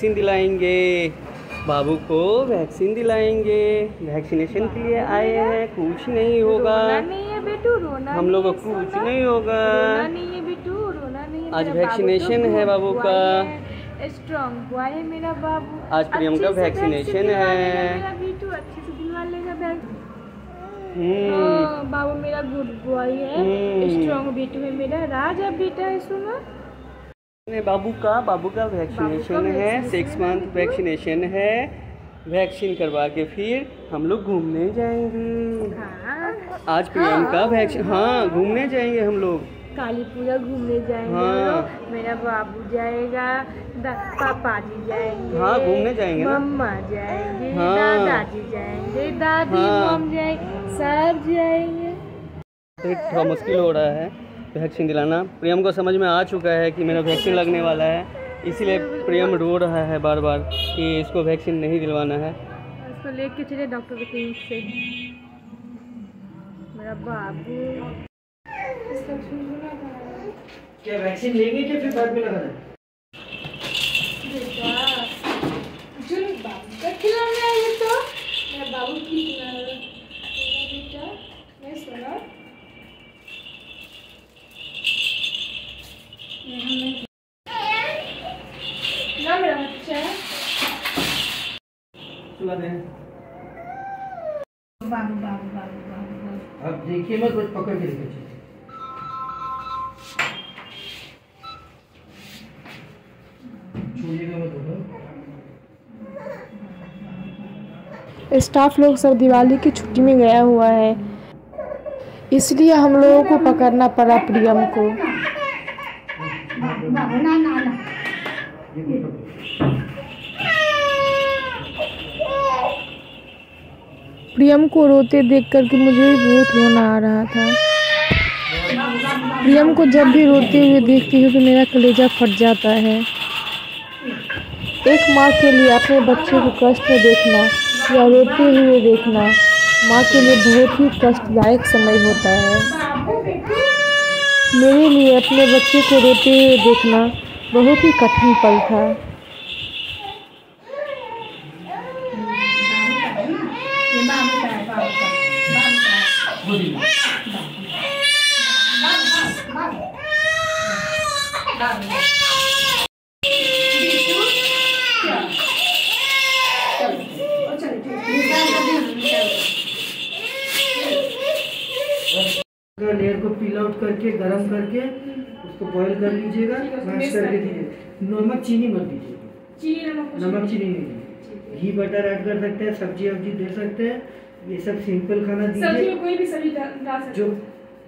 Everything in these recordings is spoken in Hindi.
वैक्सीन दिलाएँगे। बाबू को वैक्सीन दिलाएँगे। वैक्सीनेशन के लिए आए हैं कुछ नहीं होगा। नहीं है बेटू रोना हम लोग को कुछ नहीं होगा। नहीं है बेटू रोना नहीं आज तो vaccination है बाबू का। स्ट्रॉन्ग बॉय है मेरा बाबू। आज प्रियम का दिलवा है। बेटू अच्छे से दिलवा लेगा हम्म। हाँ, बाबू मेरा गुड बॉय है हम्म। स्ट्रॉन्ग बेटू है मेरा राजा बेटा है सुनो। बाबू का बाबू का वैक्सीनेशन है सिक्स मंथ वैक्सीनेशन है। वैक्सीन करवा के फिर हम लोग घूमने जाएँगे। हाँ। आज प्रियंका वैक्सीन हाँ घूमने जाएँगे हम लोग। काली पूजा घूमने जाएँगे हाँ। मेरा बाबू जाएगा पापा जी जाएँगे। हाँ, घूमने जाएँगे मम्मा जाएँगे हाँ। दादाजी जाएँगे दादी हाँ। मम जाएँगे सब जाएँगे। तो थोड़ा मुश्किल हो रहा है। वैक्सीन दिलाना। प्रियम को समझ में आ चुका है कि मेरा वैक्सीन लगने वाला है। इसीलिए प्रियम रो रहा है बार बार कि इसको वैक्सीन नहीं दिलवाना है। इसको लेके चले डॉक्टर के क्लिनिक से। मेरा बाबू? क्या वैक्सीन लेंगे क्या फिर बाद में लगाना? है ना मेरा बच्चा है। चला दें। बाबू बाबू बाबू बाबू बाबू। अब देखिए मत बस पकड़ के लेके चलिए छूइएगा मत उधर स्टाफ लोग सब दिवाली की छुट्टी में गया हुआ है। इसलिए हम लोगों को पकड़ना पड़ा प्रियम को ये कोई पकड़ प्रियम को रोते देख कर के मुझे बहुत रोना आ रहा था। प्रियम को जब भी रोते हुए देखती हूँ तो मेरा कलेजा फट जाता है। एक माँ के लिए अपने बच्चे को कष्ट देखना या रोते हुए देखना माँ के लिए बहुत ही कष्टदायक समय होता है। मेरे लिए अपने बच्चे को रोते हुए देखना बहुत ही कठिन पल था। लेयर को पील आउट करके गरम करके उसको बॉईल कर लीजिएगा मैश करके दीजिए। नमक चीनी मत दीजिए। नमक चीनी नहीं घी बटर ऐड कर सकते हैं सब्ज़ी वब्जी दे सकते हैं। ये सब सिंपल खाना सब्ज़ी दीजिए में कोई भी सब्ज़ी डाल सकते जो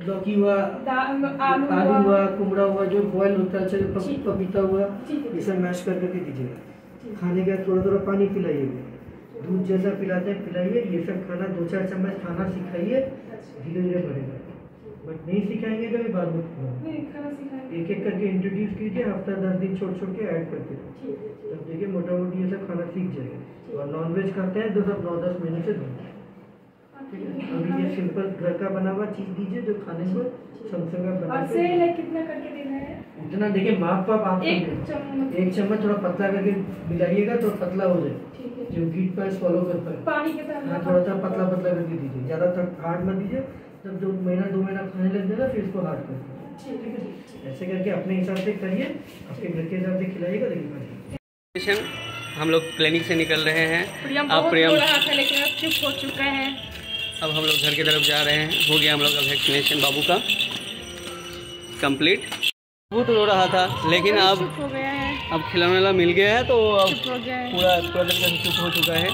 लौकी हुआ आलू हुआ। कुमड़ा हुआ जो बॉयल होता है पप- पपीता हुआ ये सब मैश कर करके दीजिएगा। खाने के थोड़ा थोड़ा पानी पिलाइएगा। दूध जैसा पिलाते हैं पिलाइए। ये सब खाना दो चार चम्मच खाना सिखाइए। धीरे धीरे बढ़ेगा बट नहीं सिखाएँगे तो भी बाद में खाना एक एक करके इंट्रोड्यूस कीजिए हफ़्ता दस दिन छोड़ छोड़ के ऐड करते है तब देखिए मोटा मोटी ये सब खाना सीख जाएगा। और नॉन वेज खाते हैं तो सब नौ दस महीने से दूर। अभी ये सिंपल घर का बना हुआ चीज़ दीजिए जो खाने को समसंग आप बना और के से लाइक कितना करके देना है? इतना देखिए माप पाप आप एक चम्मच। एक चम्मच थोड़ा पतला करके मिलाइएगा तो पतला हो जाए। ठीक है। जो कीट पर फॉलो कर पाए पानी के हाँ तरह थोड़ा सा पतला पतला करके दीजिए। ज़्यादा तक हार्ड मत दीजिए। जब दो महीना दो महीना खाने लग जाएगा फिर इसको हार्ड कर ठीक है ऐसे करके अपने हिसाब से करिए। आपके घर के हिसाब से खिलाइएगा देखिए हम लोग क्लिनिक से निकल रहे हैं। प्रियम अब बहुत प्रियम रो रहा था लेकिन अब चुप हो चुका है। अब हम लोग घर की तरफ़ जा रहे हैं। हो गया हम लोग का वैक्सीनेशन बाबू का। कंप्लीट बहुत रो रहा था लेकिन अब अब खिलौना मिल गया है तो अब पूरा पूरा तरीके से चुप हो चुका है।